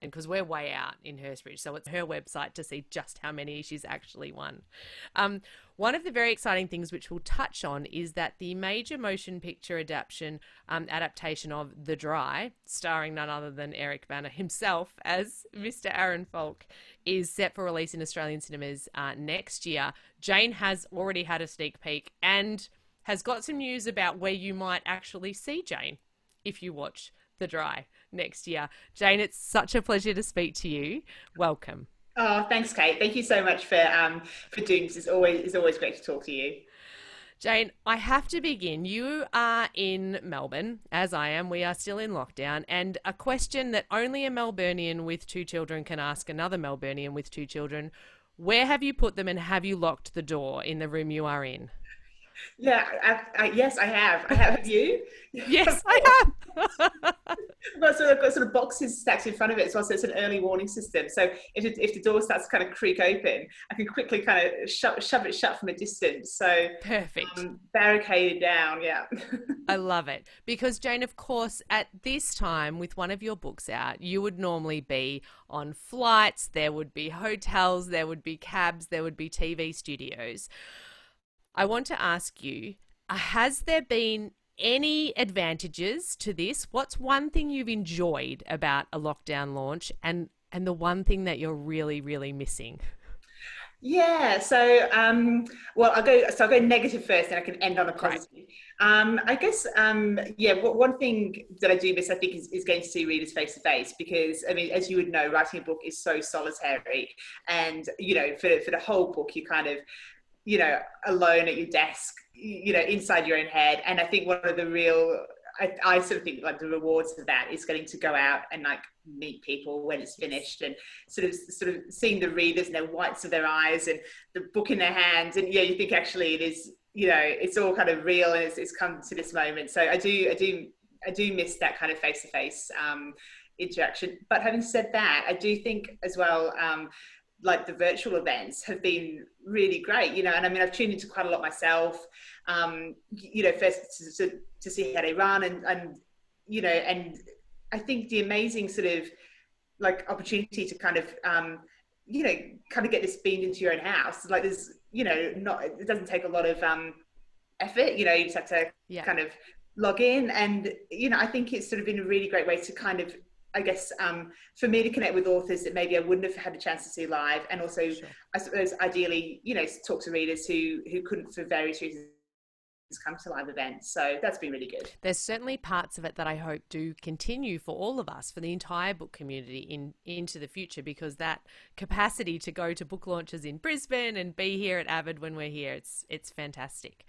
because we're way out in Hurstbridge. So it's her website to see just how many she's actually won. Um, one of the very exciting things which we'll touch on is that the major motion picture adaptation um, adaptation of The Dry, starring none other than Eric Bana himself as Mr. Aaron Falk, is set for release in Australian cinemas uh, next year. Jane has already had a sneak peek and has got some news about where you might actually see Jane if you watch The Dry next year. Jane, it's such a pleasure to speak to you. Welcome. Oh, thanks, Kate. Thank you so much for um, for doing this. It's always it's always great to talk to you. Jane, I have to begin. You are in Melbourne, as I am. We are still in lockdown. And a question that only a Melburnian with two children can ask another Melburnian with two children where have you put them and have you locked the door in the room you are in? Yeah, I, I, yes, I have. I have. Have you? yes, I have. but so I've got sort of boxes stacked in front of it, so it's an early warning system. So if, it, if the door starts to kind of creak open, I can quickly kind of shove, shove it shut from a distance. So perfect, um, barricaded down. Yeah, I love it because Jane, of course, at this time with one of your books out, you would normally be on flights. There would be hotels. There would be cabs. There would be TV studios. I want to ask you uh, has there been any advantages to this? What's one thing you've enjoyed about a lockdown launch and and the one thing that you're really really missing? Yeah, so um, well, I'll go. So I'll go negative first, and I can end on a positive. Um, I guess, um, yeah. One thing that I do miss, I think, is, is getting to see readers face to face because, I mean, as you would know, writing a book is so solitary, and you know, for for the whole book, you kind of you know, alone at your desk, you know, inside your own head. And I think one of the real, I, I sort of think like the rewards of that is getting to go out and like meet people when it's finished and sort of sort of seeing the readers and their whites of their eyes and the book in their hands. And yeah, you think actually it is, you know, it's all kind of real and it's, it's come to this moment. So I do, I do, I do miss that kind of face to face interaction. But having said that, I do think as well, um, like the virtual events have been really great, you know, and I mean, I've tuned into quite a lot myself, um, you know, first to, to, to, see how they run and, and, you know, and I think the amazing sort of like opportunity to kind of, um, you know, kind of get this beamed into your own house. Like there's, you know, not, it doesn't take a lot of um, effort, you know, you just have to yeah. kind of log in and, you know, I think it's sort of been a really great way to kind of I guess um, for me to connect with authors that maybe I wouldn't have had a chance to see live, and also sure. I suppose ideally, you know, talk to readers who who couldn't for various reasons come to live events. So that's been really good. There's certainly parts of it that I hope do continue for all of us, for the entire book community in into the future, because that capacity to go to book launches in Brisbane and be here at Avid when we're here, it's it's fantastic.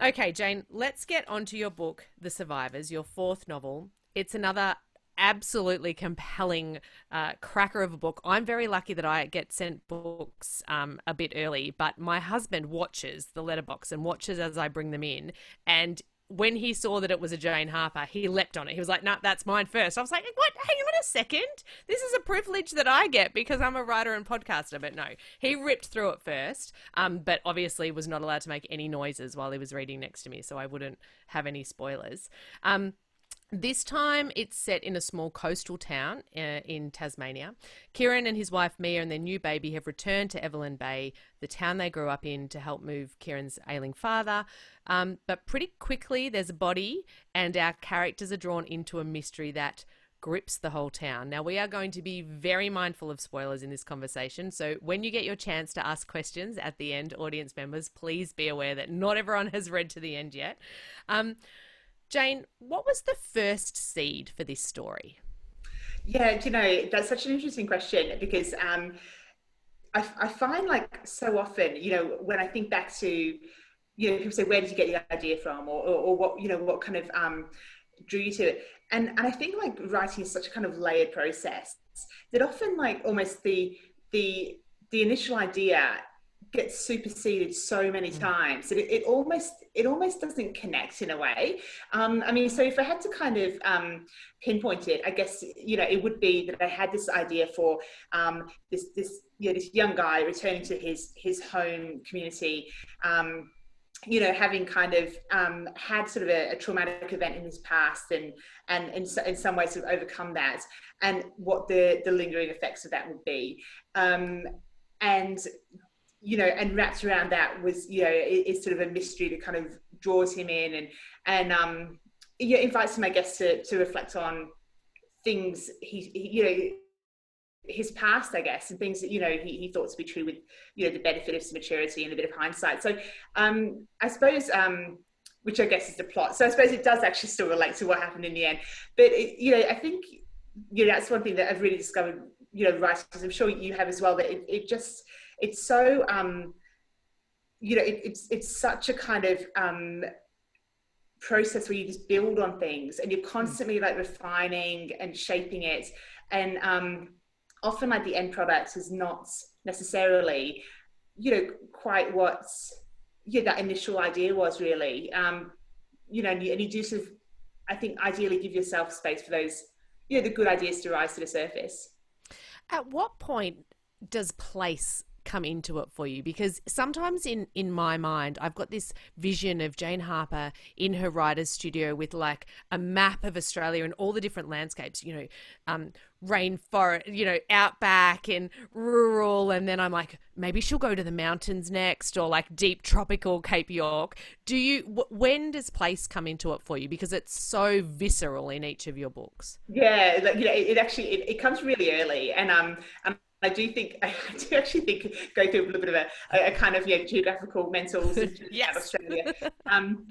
Okay, Jane, let's get onto your book, The Survivors, your fourth novel. It's another absolutely compelling uh, cracker of a book. I'm very lucky that I get sent books um, a bit early, but my husband watches the letterbox and watches as I bring them in. And when he saw that it was a Jane Harper, he leapt on it. He was like, "No, nah, that's mine first. I was like, "What? Hang on a second. This is a privilege that I get because I'm a writer and podcaster." But no, he ripped through it first. Um, but obviously was not allowed to make any noises while he was reading next to me, so I wouldn't have any spoilers. Um, this time it's set in a small coastal town uh, in Tasmania. Kieran and his wife Mia and their new baby have returned to Evelyn Bay, the town they grew up in, to help move Kieran's ailing father. Um, but pretty quickly there's a body, and our characters are drawn into a mystery that grips the whole town. Now, we are going to be very mindful of spoilers in this conversation. So, when you get your chance to ask questions at the end, audience members, please be aware that not everyone has read to the end yet. Um, Jane, what was the first seed for this story? Yeah, you know, that's such an interesting question because um, I, I find like so often, you know, when I think back to, you know, people say, where did you get the idea from? Or, or, or what, you know, what kind of um, drew you to it? And, and I think like writing is such a kind of layered process that often like almost the, the, the initial idea gets superseded so many mm. times that it, it, almost it almost doesn't connect in a way um, i mean so if i had to kind of um, pinpoint it i guess you know it would be that i had this idea for um, this this you know, this young guy returning to his his home community um, you know, having kind of um, had sort of a, a, traumatic event in his past and and in, in some ways sort of overcome that and what the, the lingering effects of that would be. Um, and, you know, and wrapped around that was, you know, it, it's sort of a mystery that kind of draws him in and, and um, yeah, invites him, I guess, to, to reflect on things he, he you know, his past, I guess, and things that you know he, he thought to be true with you know the benefit of some maturity and a bit of hindsight. So um, I suppose, um, which I guess is the plot. So I suppose it does actually still relate to what happened in the end. But it, you know, I think you know that's one thing that I've really discovered. You know, writers, I'm sure you have as well. That it, it just it's so um, you know it, it's it's such a kind of um, process where you just build on things and you're constantly like refining and shaping it. And um often like the end product is not necessarily you know quite what yeah that initial idea was really. Um you know and you, and you do sort of i think ideally give yourself space for those you know the good ideas to rise to the surface. At what point does place come into it for you. Because sometimes in in my mind I've got this vision of Jane Harper in her writer's studio with like a map of Australia and all the different landscapes you know um rainforest you know outback and rural. And then I'm like maybe she'll go to the mountains next or like deep tropical Cape York. Do you when does place come into it for you? Because it's so visceral in each of your books. Yeah like, you know, it, it actually it, it comes really early. And um and I do think I do actually think go through a little bit of a, a, kind of yeah geographical mental yes. Australia. Um,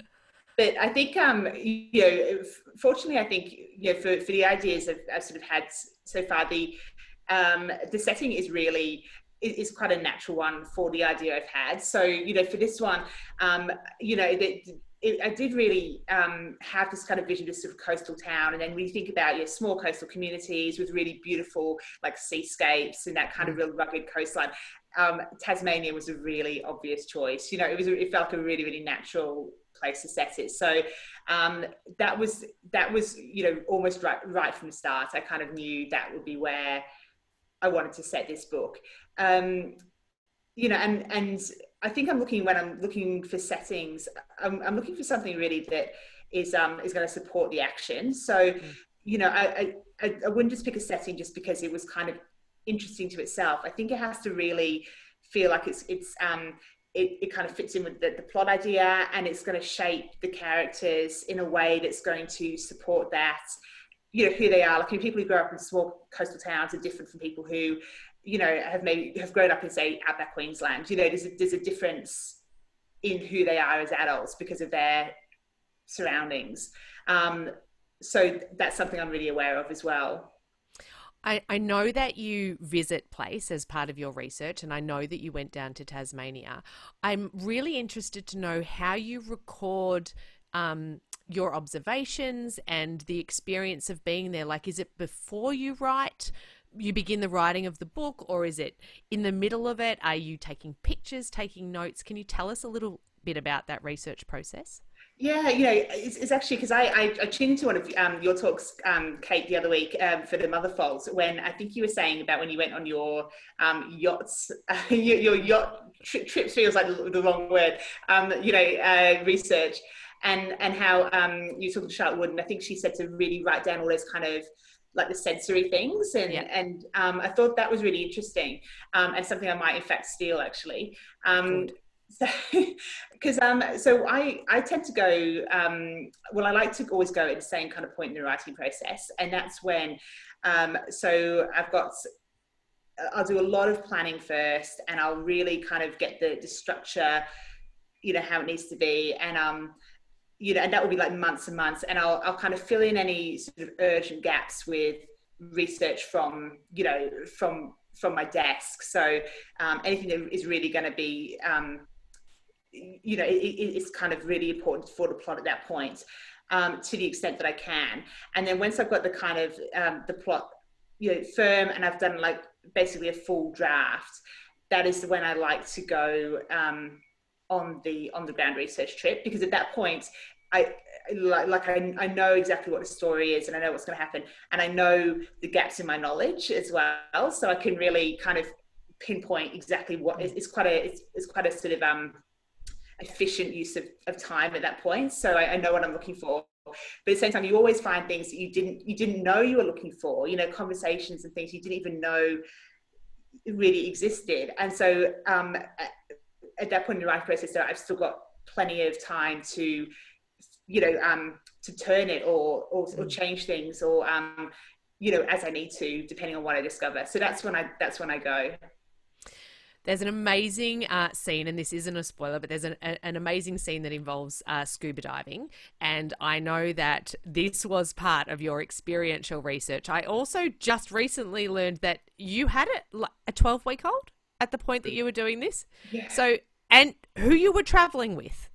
but I think um, you know, fortunately, I think you know for, for the ideas I've, I've sort of had so far, the um, the setting is really is quite a natural one for the idea I've had. So you know, for this one, um, you know, the, it, I did really um, have this kind of vision of sort of coastal town, and then we think about your small coastal communities with really beautiful like seascapes and that kind of mm. real rugged coastline. Um, Tasmania was a really obvious choice. You know, it was it felt like a really really natural place to set it. So um, that was that was you know almost right right from the start. I kind of knew that would be where I wanted to set this book. Um, you know, and and I think I'm looking when I'm looking for settings. I'm, I'm looking for something really that is um, is going to support the action. So, mm. you know, I, I I wouldn't just pick a setting just because it was kind of interesting to itself. I think it has to really feel like it's it's um it, it kind of fits in with the, the plot idea and it's going to shape the characters in a way that's going to support that you know who they are like people who grow up in small coastal towns are different from people who you know have maybe have grown up in say outback Queensland. You know, there's a, there's a difference in who they are as adults because of their surroundings. Um, so that's something I'm really aware of as well. I, I know that you visit place as part of your research, and I know that you went down to Tasmania. I'm really interested to know how you record um, your observations and the experience of being there. Like, is it before you write? You begin the writing of the book or is it in the middle of it? Are you taking pictures taking notes? Can you tell us a little bit about that research process? Yeah, you know, it's, it's actually because I, I, I, tuned into one of um, your talks, um, Kate, the other week um, for the Mother Folds, when I think you were saying about when you went on your um, yachts, your, your, yacht tri- trips feels like the, the wrong word, um, you know, uh, research, and and how um, you talked to Charlotte Wood, and I think she said to really write down all those kind of like the sensory things and yeah. and um, I thought that was really interesting um, and something I might in fact steal actually um, so because um so I I tend to go um, well I like to always go at the same kind of point in the writing process and that's when um, so I've got I'll do a lot of planning first and I'll really kind of get the, the structure you know how it needs to be and um you know, and that will be like months and months. And I'll, I'll kind of fill in any sort of urgent gaps with research from, you know, from, from my desk. So um, anything that is really going to be, um, you know, it, it's kind of really important for the plot at that point um, to the extent that I can. And then once I've got the kind of um, the plot, you know, firm and I've done like basically a full draft, that is when I like to go um, on the on the ground research trip because at that point I like, like I, I know exactly what the story is and I know what's going to happen and I know the gaps in my knowledge as well. So I can really kind of pinpoint exactly what it's, quite a it's, it's quite a sort of um efficient use of, of time at that point. So I, I know what I'm looking for. But at the same time you always find things that you didn't you didn't know you were looking for you know conversations and things you didn't even know really existed. And so um, at, at that point in the writing process so i've still got plenty of time to you know um, to turn it or or, or mm. change things or um, you know as i need to depending on what i discover so that's when i that's when i go there's an amazing uh, scene, and this isn't a spoiler, but there's an, a, an amazing scene that involves uh, scuba diving. And I know that this was part of your experiential research. I also just recently learned that you had a 12 week old at the point that you were doing this. Yeah. So, and who you were traveling with.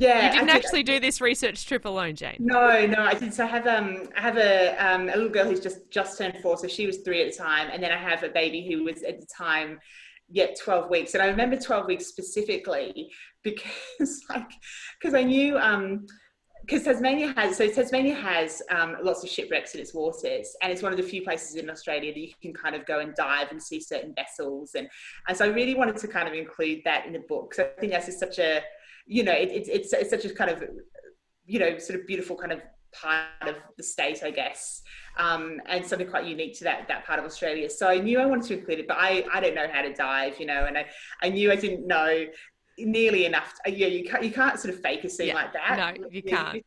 Yeah, you didn't actually do this research trip alone, Jane. No, no, I didn't. So I have um, I have a um, a little girl who's just just turned four, so she was three at the time, and then I have a baby who was at the time yet 12 weeks and i remember 12 weeks specifically because like because i knew um because Tasmania has so Tasmania has um, lots of shipwrecks in its waters, and it's one of the few places in Australia that you can kind of go and dive and see certain vessels, and and so I really wanted to kind of include that in the book because I think that's just such a you know it, it's it's it's such a kind of you know sort of beautiful kind of part of the state, I guess, um, and something quite unique to that that part of Australia. So I knew I wanted to include it, but I, I don't know how to dive, you know, and I, I knew I didn't know nearly enough. To, yeah, you can't you can't sort of fake a scene yeah, like that. No, you can't.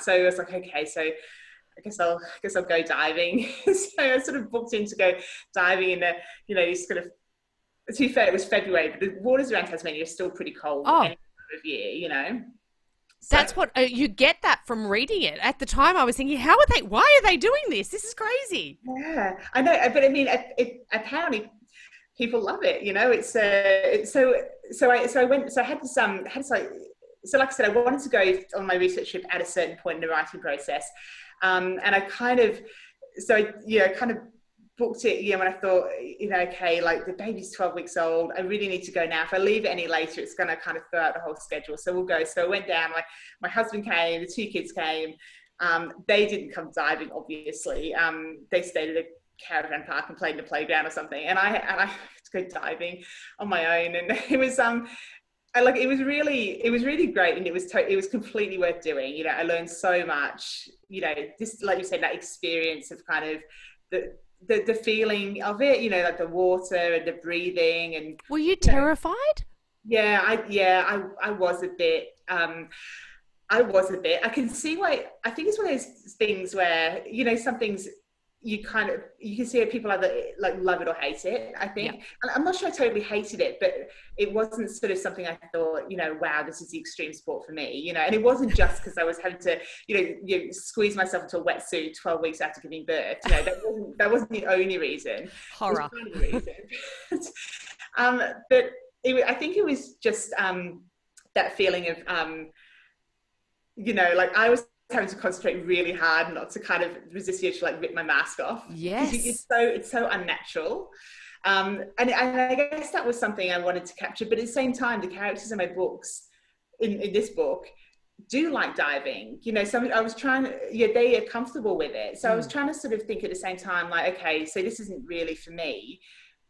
So I was like, okay, so I guess I'll I guess I'll go diving. so I sort of booked in to go diving in the you know kind of. To be fair, it was February, but the waters around Tasmania are still pretty cold. Oh. Time of year, you know. So, That's what uh, you get that from reading it. At the time, I was thinking, how are they? Why are they doing this? This is crazy. Yeah, I know, but I mean, it, it, apparently people love it. You know, it's uh, so so I so I went so I had this um had this like so like I said, I wanted to go on my research trip at a certain point in the writing process, um, and I kind of so yeah, kind of booked it, you know, when I thought, you know, okay, like the baby's 12 weeks old. I really need to go now. If I leave any later, it's going to kind of throw out the whole schedule. So we'll go. So I went down, like my husband came, the two kids came. Um, they didn't come diving, obviously. Um, they stayed at a caravan park and played in the playground or something. And I, and I had to go diving on my own. And it was, um, I, like it was really it was really great and it was to- it was completely worth doing you know i learned so much you know just like you said that experience of kind of the the the feeling of it, you know, like the water and the breathing and. Were you terrified? You know, yeah, I yeah I I was a bit. Um, I was a bit. I can see why. I think it's one of those things where you know something's you kind of you can see it people either like love it or hate it i think. Yeah. and i'm not sure i totally hated it but it wasn't sort of something i thought you know wow this is the extreme sport for me you know? And it wasn't just because i was having to you know you squeeze myself into a wetsuit 12 weeks after giving birth you know? That wasn't that wasn't the only reason. Horror. reason. um but it, i think it was just um that feeling of um you know like i was having to concentrate really hard not to kind of resist the urge to like rip my mask off. Yes. It's so it's so unnatural. Um, and, and I guess that was something I wanted to capture. But at the same time, the characters in my books, in, in this book, do like diving. You know, some I was trying to, yeah, they are comfortable with it. So mm. I was hmm. trying to sort of think at the same time, like, okay, so this isn't really for me,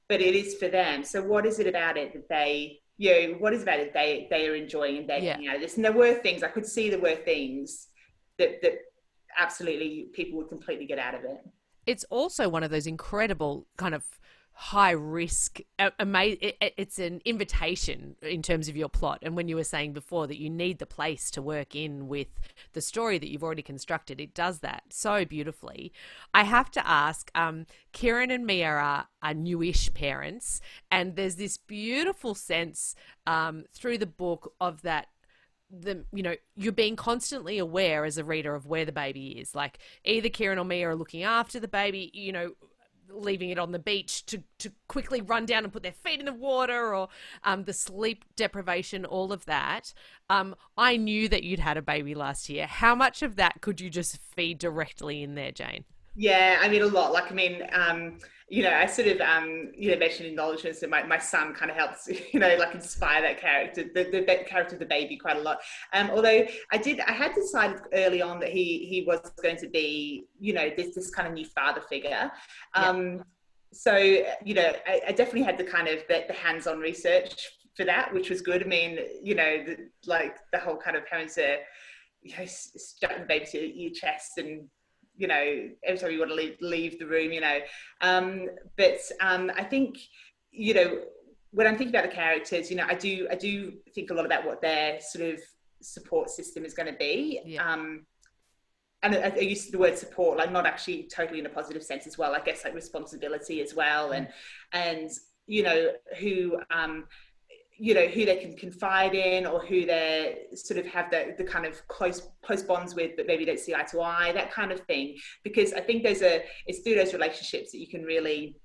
but it is for them. So what is it about it that they, you know, what is about it they they are enjoying and they're yeah. out of this? And there were things I could see there were things that that absolutely people would completely get out of it. It's also one of those incredible kind of high risk it's an invitation in terms of your plot and when you were saying before that you need the place to work in with the story that you've already constructed it does that so beautifully i have to ask um, kieran and mia are, are newish parents and there's this beautiful sense um, through the book of that the you know you're being constantly aware as a reader of where the baby is. Like either kieran or mia are looking after the baby you know leaving it on the beach to, to quickly run down and put their feet in the water or um, the sleep deprivation all of that. Um, i knew that you'd had a baby last year. How much of that could you just feed directly in there jane yeah i mean a lot like i mean um, you know, I sort of, um, you know, mentioned acknowledgements that my, my son kind of helps, you know, like inspire that character, the, the character of the baby quite a lot. Um, although I did, I had decided early on that he, he was going to be, you know, this, this kind of new father figure. Um, yeah. So, you know, I, I, definitely had the kind of the, the hands-on research for that, which was good. I mean, you know, the, like the whole kind of having to, you know, strap the baby to your chest and, you know, every time you want to leave, leave the room, you know. Um, but um, I think, you know, when I'm thinking about the characters, you know, I do, I do think a lot about what their sort of support system is going to be. Yeah. Um, and I, I use the word support, like not actually totally in a positive sense as well. I guess like responsibility as well, and mm. and you know who um, you know who they can confide in or who they sort of have the, the kind of close close bonds with but maybe don't see eye to eye that kind of thing because i think there's a it's through those relationships that you can really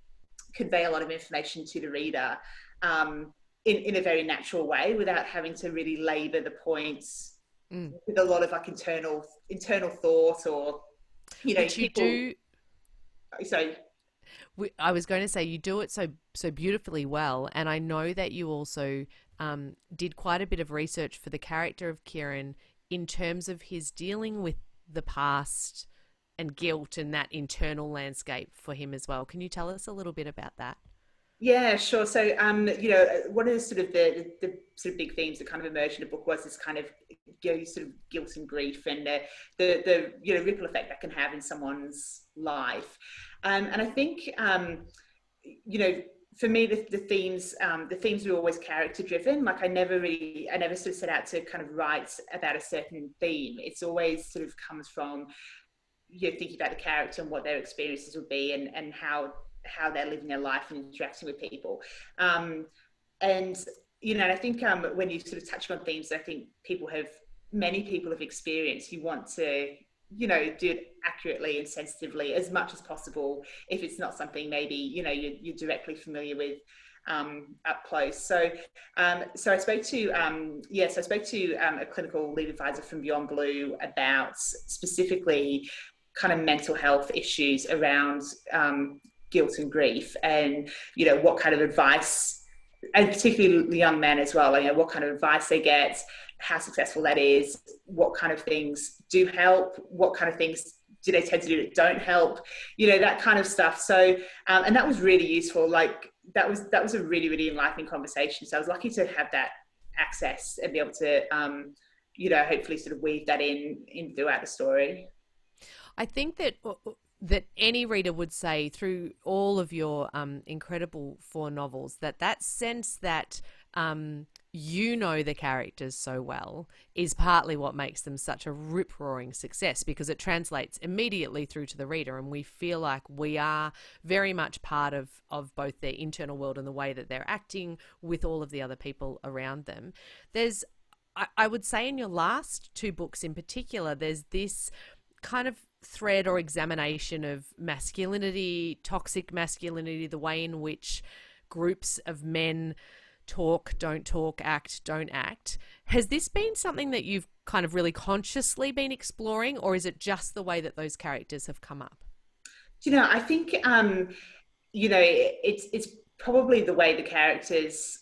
convey a lot of information to the reader um, in, in a very natural way without having to really labor the points mm. with a lot of like internal internal thought or you know Which you people, do sorry I was going to say you do it so so beautifully well, and I know that you also um, did quite a bit of research for the character of Kieran in terms of his dealing with the past and guilt and that internal landscape for him as well. Can you tell us a little bit about that? Yeah, sure. So, um, you know, one of the sort of the, the sort of big themes that kind of emerged in the book was this kind of you know, sort of guilt and grief and the, the, the you know ripple effect that can have in someone's life. Um, and I think um, you know for me the, the themes um, the themes were always character driven like i never really i never sort of set out to kind of write about a certain theme it's always sort of comes from you know thinking about the character and what their experiences would be and and how how they're living their life and interacting with people. Um, and you know, I think um, when you sort of touch on themes, I think people have many people have experienced. You want to you know do it accurately and sensitively as much as possible if it's not something maybe you know you're, you're directly familiar with um, up close. So, um, so I spoke to um, yes, I spoke to um, a clinical lead advisor from Beyond Blue about specifically kind of mental health issues around um, guilt and grief and you know what kind of advice and particularly young men as well you know what kind of advice they get how successful that is what kind of things do help what kind of things do they tend to do that don't help you know that kind of stuff. So um, and that was really useful like that was that was a really really enlightening conversation. So i was lucky to have that access and be able to um, you know hopefully sort of weave that in in throughout the story. I think that uh, that any reader would say through all of your um, incredible four novels that that sense that um, you know the characters so well is partly what makes them such a rip roaring success because it translates immediately through to the reader and we feel like we are very much part of, of both their internal world and the way that they're acting with all of the other people around them. There's I, I would say in your last two books in particular, there's this kind of thread or examination of masculinity, toxic masculinity, the way in which groups of men talk, don't talk, act, don't act. Has this been something that you've kind of really consciously been exploring, or is it just the way that those characters have come up? Do You know, I think um, you know it's it's probably the way the characters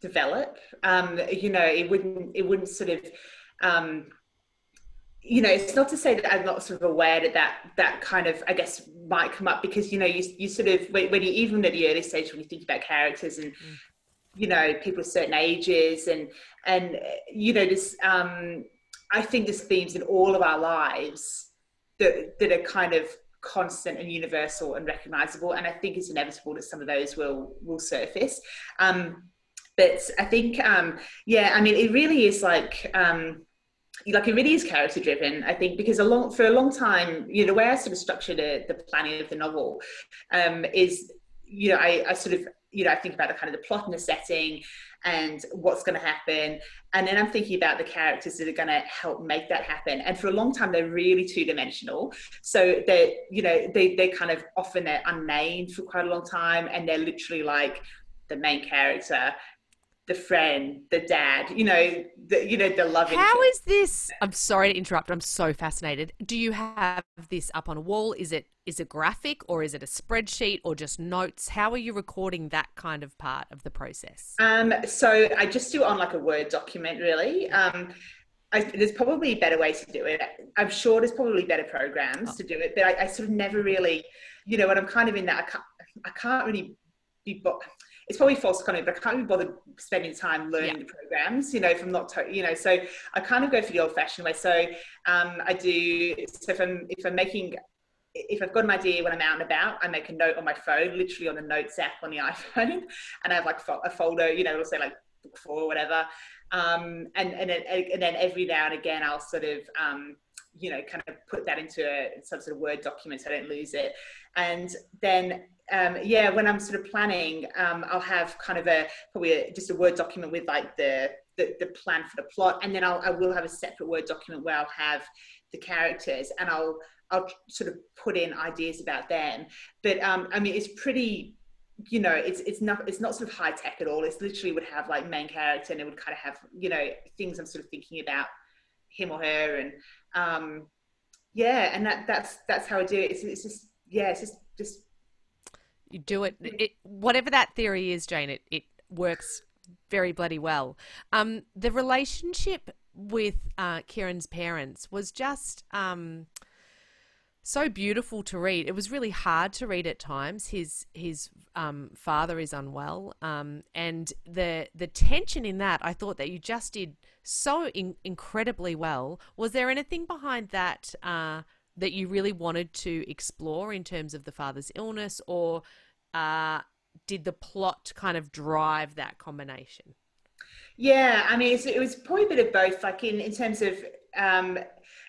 develop. Um, you know, it wouldn't it wouldn't sort of um, you know, it's not to say that I'm not sort of aware that that, that kind of, I guess, might come up because, you know, you, you sort of, when, you, even at the early stage, when you think about characters and, mm. You know, people of certain ages and, and, you know, this, um, I think there's themes in all of our lives that, that are kind of constant and universal and recognizable. And I think it's inevitable that some of those will, will surface. Um, but I think, um, yeah, I mean, it really is like, um, like it really is character driven i think because a long for a long time you know the way i sort of structured a, the planning of the novel um, is you know I, I sort of you know i think about the kind of the plot and the setting and what's going to happen. And then i'm thinking about the characters that are going to help make that happen. And for a long time they're really two-dimensional. So they're you know they they kind of often they're unnamed for quite a long time and they're literally like the main character the friend, the dad, you know, the you know the love. How is this? I'm sorry to interrupt. I'm so fascinated. Do you have this up on a wall? Is it is it graphic or is it a spreadsheet or just notes? How are you recording that kind of part of the process? Um, so I just do it on like a Word document, really. Um, I, there's probably better ways to do it. I'm sure there's probably better programs oh. to do it, but I, I, sort of never really, you know, when I'm kind of in that, I can't, I can't really be it's probably false economy, but I can't be bothered spending time learning yeah. the programs, you know, from not, to, you know, so I kind of go for the old fashioned way. So um, I do, so if I'm, if I'm making, if I've got an idea when I'm out and about, I make a note on my phone, literally on the notes app on the iPhone, and I have like a folder, you know, it'll say like book four or whatever. Um, and, and, and then every now and again, I'll sort of, um, you know, kind of put that into a, some sort of Word document so I don't lose it. And then um, yeah, when I'm sort of planning, um, I'll have kind of a probably a, just a word document with like the, the, the plan for the plot, and then I'll I will have a separate word document where I'll have the characters, and I'll I'll sort of put in ideas about them. But um, I mean, it's pretty. You know, it's it's not it's not sort of high tech at all. It's literally would have like main character, and it would kind of have you know things I'm sort of thinking about him or her, and um, yeah, and that that's that's how I do it. It's, it's just yeah, it's just just you do it, it whatever that theory is, Jane. It it works very bloody well. Um, the relationship with uh, Kieran's parents was just um, so beautiful to read. It was really hard to read at times. His his um, father is unwell, um, and the the tension in that I thought that you just did so in- incredibly well. Was there anything behind that? Uh, that you really wanted to explore in terms of the father's illness, or uh, did the plot kind of drive that combination? Yeah, I mean, it was probably a bit of both. Like in in terms of, um,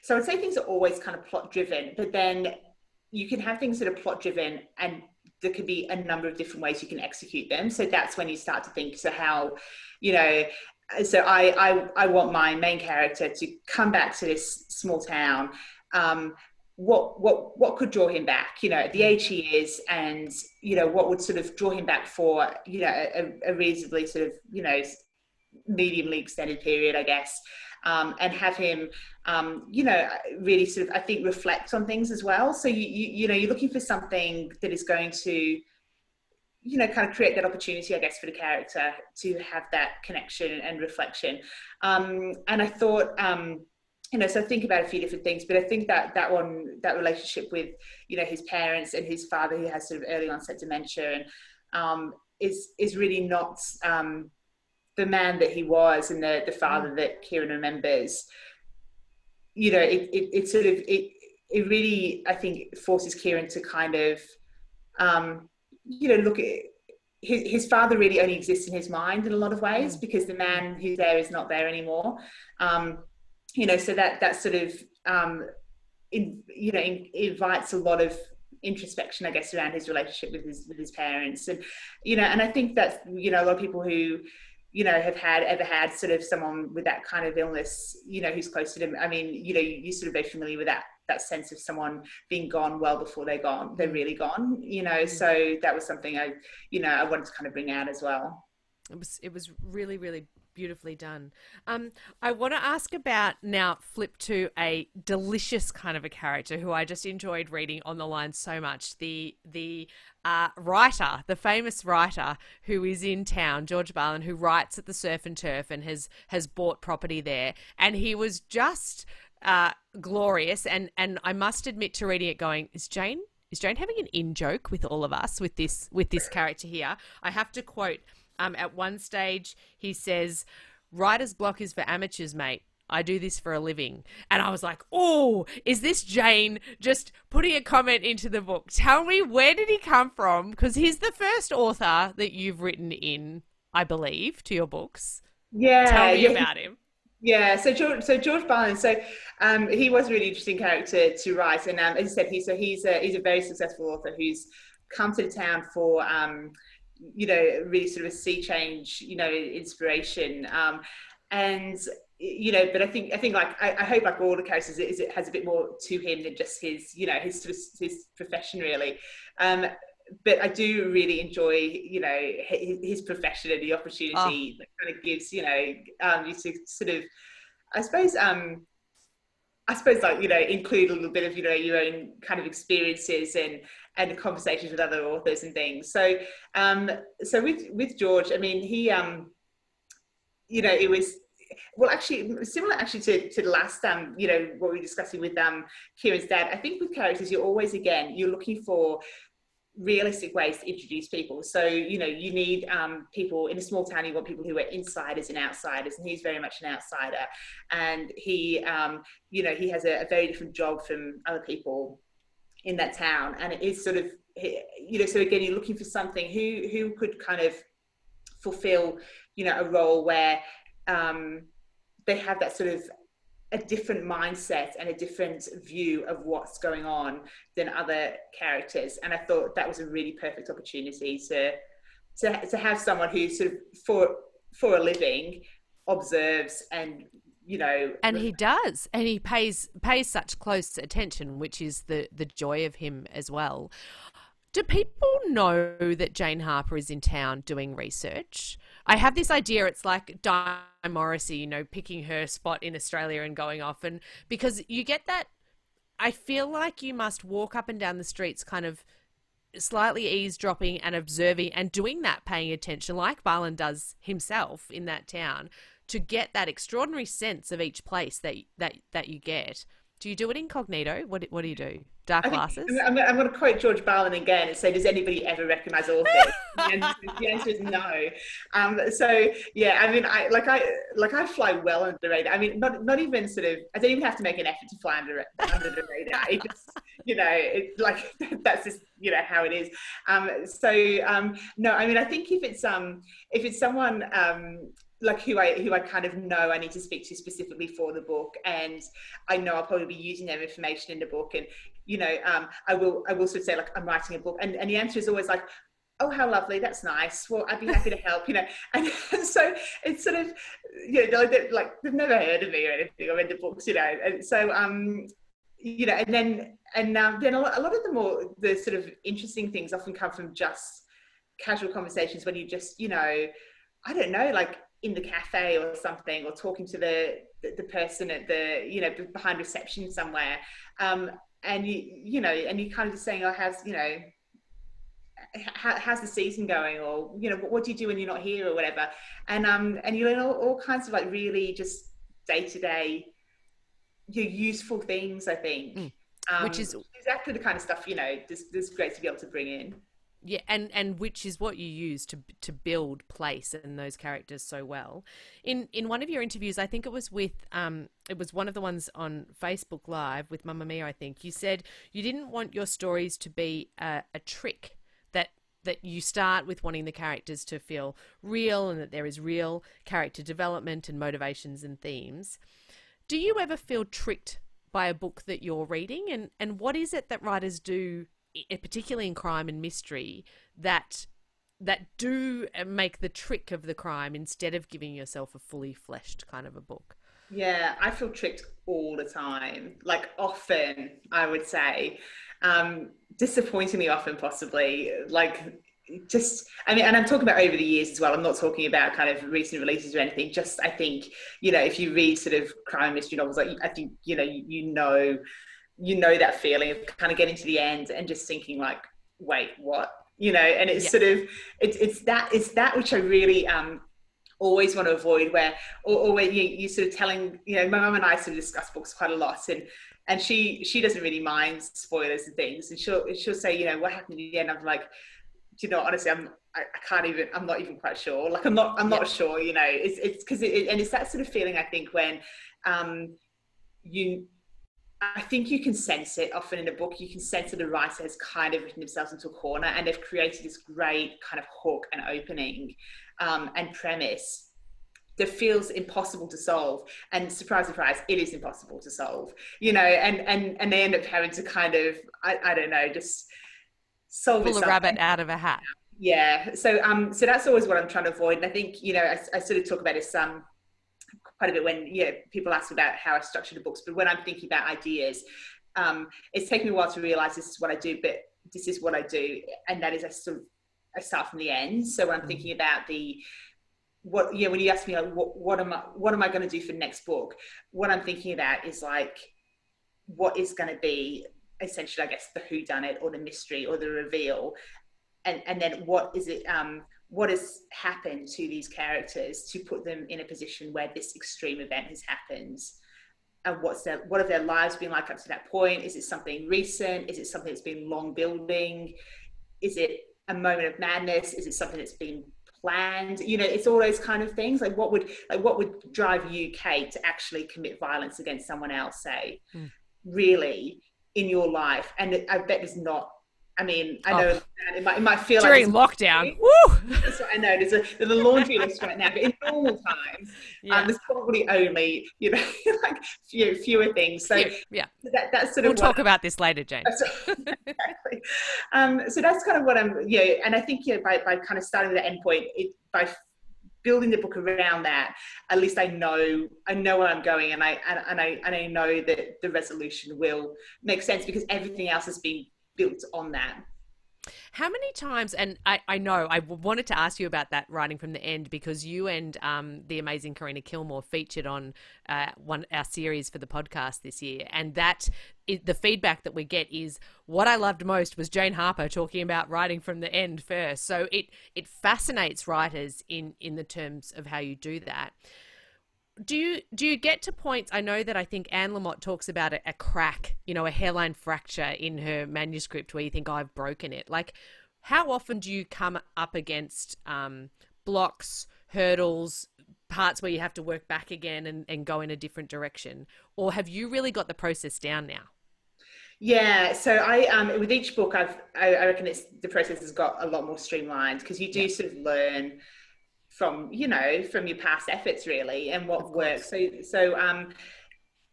so I'd say things are always kind of plot driven, but then you can have things that are plot driven and there could be a number of different ways you can execute them. So that's when you start to think, so how, you know, so I, I, I want my main character to come back to this small town. Um, what what what could draw him back? You know at the age he is and you know what would sort of draw him back for you know a, a reasonably sort of you know mediumly extended period i guess um, and have him um, you know really sort of i think reflect on things as well. So you, you you know you're looking for something that is going to you know kind of create that opportunity i guess for the character to have that connection and reflection. Um, and i thought um, you know so think about a few different things but i think that that one that relationship with you know his parents and his father who has sort of early onset dementia and um, is is really not um, the man that he was and the the father mm. that Kieran remembers you know it, it, it sort of it it really I think forces Kieran to kind of um, you know look at his, his father really only exists in his mind in a lot of ways mm. because the man who's there is not there anymore um, you know, so that that sort of um, in, you know in, invites a lot of introspection, I guess, around his relationship with his with his parents, and you know, and I think that you know a lot of people who you know have had ever had sort of someone with that kind of illness, you know, who's close to them. I mean, you know, you're sort of be familiar with that that sense of someone being gone well before they're gone, they're really gone, you know. Mm. So that was something I, you know, I wanted to kind of bring out as well. It was it was really really beautifully done. Um, I want to ask about now, flip to a delicious kind of a character who I just enjoyed reading on the line so much. The the uh, writer, the famous writer who is in town, George Barlin, who writes at the Surf and Turf and has has bought property there, and he was just uh, glorious. And and I must admit to reading it, going, is Jane is Jane having an in joke with all of us with this with this character here? I have to quote um, at one stage, he says, Writer's block is for amateurs, mate. I do this for a living. And I was like, oh, is this Jane just putting a comment into the book? Tell me, where did he come from? Because he's the first author that you've written in, I believe, to your books. Yeah. Tell me yeah. about him. Yeah, so George, so George Barlin, so um, he was a really interesting character to write, and um, as I said, he so he's a he's a very successful author who's come to the town for um, you know really sort of a sea change you know inspiration um, and you know but i think i think like i, I hope like all the characters is it has a bit more to him than just his you know his sort of his profession really um, but I do really enjoy, you know, his, his profession and the opportunity oh. that kind of gives, you know, um, you to sort of, I suppose, um, I suppose like you know include a little bit of you know your own kind of experiences and and conversations with other authors and things. So um, so with with George, I mean he um, you know it was well actually similar actually to, to the last um you know what we were discussing with um Kieran's dad. I think with characters you're always again you're looking for realistic ways to introduce people. So, you know, you need um, people in a small town, you want people who are insiders and outsiders, and he's very much an outsider. And he, um, you know, he has a, a, very different job from other people in that town. And it is sort of, you know, so again, you're looking for something who, who could kind of fulfill, you know, a role where um, they have that sort of a different mindset and a different view of what's going on than other characters and i thought that was a really perfect opportunity to to, to have someone who sort of for for a living observes and you know and he does and he pays pays such close attention which is the the joy of him as well do people know that jane harper is in town doing research I have this idea it's like Di Morrissey, you know, picking her spot in Australia and going off. And because you get that, I feel like you must walk up and down the streets kind of slightly eavesdropping and observing and doing that, paying attention, like Barlin does himself in that town, to get that extraordinary sense of each place that that that you get. Do you do it incognito? What what do you do? dark glasses? I'm, I'm, going to quote George Barlin again and say, does anybody ever recognize authors? the, answer, the answer is no. Um, so yeah, I mean, I like I like I fly well under the radar. I mean, not not even sort of. I don't even have to make an effort to fly under under the radar. It just, you know, it like that's just you know how it is. Um, so um, no, I mean, I think if it's um if it's someone um like who I who I kind of know I need to speak to specifically for the book, and I know I'll probably be using their information in the book, and you know, um, I will I will sort of say like I'm writing a book, and, and the answer is always like, oh how lovely, that's nice. Well, I'd be happy to help, you know, and, and so it's sort of you know like they've never heard of me or anything or read the books, you know, and so um you know, and then and um, then a lot, a lot of the more the sort of interesting things often come from just casual conversations when you just you know I don't know like in the cafe or something or talking to the the, the person at the you know behind reception somewhere. Um, and you you know and you kind of just saying oh how's you know how, how's the season going? Or you know what, what, do you do when you're not here? or whatever. And um and you learn all, all kinds of like really just day to day your useful things i think. Mm. um, which is exactly the kind of stuff you know this this great to be able to bring in yeah, and and which is what you use to to build place and those characters so well. In in one of your interviews, I think it was with um it was one of the ones on Facebook Live with Mamamia. I think you said you didn't want your stories to be a, a trick that that you start with wanting the characters to feel real and that there is real character development and motivations and themes. Do you ever feel tricked by a book that you're reading and and what is it that writers do particularly in crime and mystery, that that do make the trick of the crime instead of giving yourself a fully fleshed kind of a book. Yeah, I feel tricked all the time. Like often, I would say, um, disappointingly often, possibly. Like just i mean and i'm talking about over the years as well i'm not talking about kind of recent releases or anything just i think you know if you read sort of crime mystery novels like i think you know you, you know you know that feeling of kind of getting to the end and just thinking like wait what? You know and it's yeah. sort of it's it's that it's that which i really um always want to avoid where or, or where you, you sort of telling you know my mum and i sort of discuss books quite a lot and and she she doesn't really mind spoilers and things and she'll she'll say you know what happened at the end? I'm like do you know honestly i'm I, I can't even i'm not even quite sure. Like i'm not i'm not sure you know it's it's because it, and it's that sort of feeling i think when um you I think you can sense it often in a book. You can sense that the writer has kind of written themselves into a corner and they've created this great kind of hook and opening um, and premise that feels impossible to solve. And surprise, surprise, it is impossible to solve. You know, and and and they end up having to kind of I, I don't know, just solve pull a rabbit out of a hat. Yeah. So um so that's always what I'm trying to avoid. And I think you know I, I sort of talk about this um quite a bit when yeah people ask about how I structure the books, but when I'm thinking about ideas, um, it's taken me a while to realize this is what I do, but this is what I do, and that is I sort of I start from the end. So when I'm mm. thinking about the what yeah when you ask me like what, what am I what am I going to do for next book, what I'm thinking about is like what is going to be essentially I guess the who done it or the mystery or the reveal, and and then what is it um what has happened to these characters to put them in a position where this extreme event has happened and what's their what have their lives been like up to that point is it something recent is it something that's been long building is it a moment of madness? Is it something that's been planned? You know, it's all those kind of things. Like what would like what would drive you, Kate, to actually commit violence against someone else? Say, mm. really in your life? And I bet there's not I mean, I know oh. it, might, it might feel during like lockdown. Woo! That's what I know. There's a, there's a laundry list right now, but in normal times, um, yeah. um, there's probably only you know like few, fewer things. So yeah, that, that's sort we'll of. We'll talk about this later, Jane. exactly. Um, so that's kind of what I'm. Yeah, you know, and I think yeah, by by kind of starting with the endpoint, it by building the book around that at least i know i know where i'm going and i and, and i and i know that the resolution will make sense because everything else has been built on that. How many times, and I, I know I wanted to ask you about that writing from the end because you and um, the amazing Karina Kilmore featured on uh, one our series for the podcast this year, and that the feedback that we get is what I loved most was Jane Harper talking about writing from the end first. So it it fascinates writers in in the terms of how you do that do you do you get to points i know that i think anne lamott talks about a, a, crack you know a hairline fracture in her manuscript where you think oh, i've broken it. Like how often do you come up against um, blocks hurdles parts where you have to work back again and, and go in a different direction? Or have you really got the process down now? Yeah, so I um with each book I've I, I reckon it's the process has got a lot more streamlined because you do yeah. sort of learn from you know from your past efforts really and what works. So so um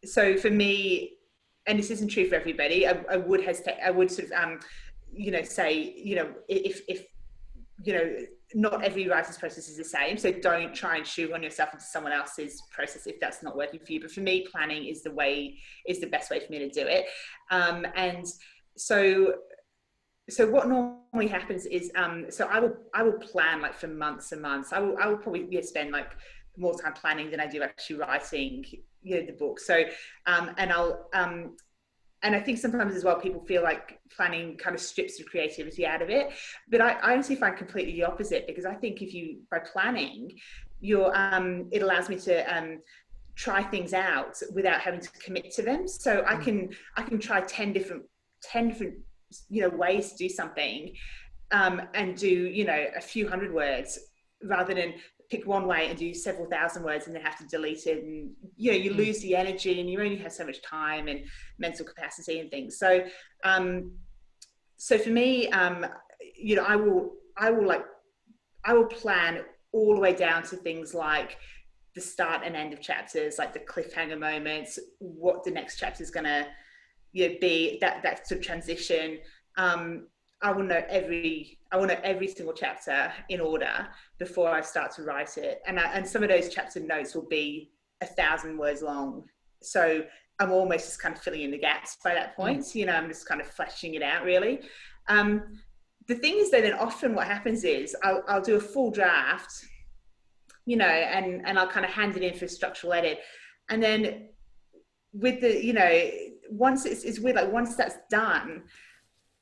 so for me and this isn't true for everybody i, I would hesitate i would sort of um you know say you know if if you know not every writer's process is the same so don't try and shoehorn yourself into someone else's process if that's not working for you. But for me planning is the way is the best way for me to do it. Um, and so so what normally happens is um so i will i will plan like for months and months i will i will probably yeah, spend like more time planning than i do actually writing you know the book so um and i'll um and I think sometimes as well people feel like planning kind of strips the creativity out of it. But I, I honestly find completely the opposite because I think if you by planning, you're um, it allows me to um, try things out without having to commit to them. So I mm. can I can try ten different ten different you know ways to do something um, and do you know a few hundred words rather than pick one way and do several thousand words and then have to delete it and you know you mm. lose the energy and you only have so much time and mental capacity and things so um so for me um you know i will i will like i will plan all the way down to things like the start and end of chapters like the cliffhanger moments what the next chapter is going to you know, be that that sort of transition. Um, I will know every I will know every single chapter in order before I start to write it, and I, and some of those chapter notes will be a thousand words long. So I'm almost just kind of filling in the gaps by that point. Mm. You know, I'm just kind of fleshing it out really. Um, the thing is that then often what happens is I'll, I'll do a full draft, you know, and and I'll kind of hand it in for a structural edit, and then with the you know once it's, it's weird like once that's done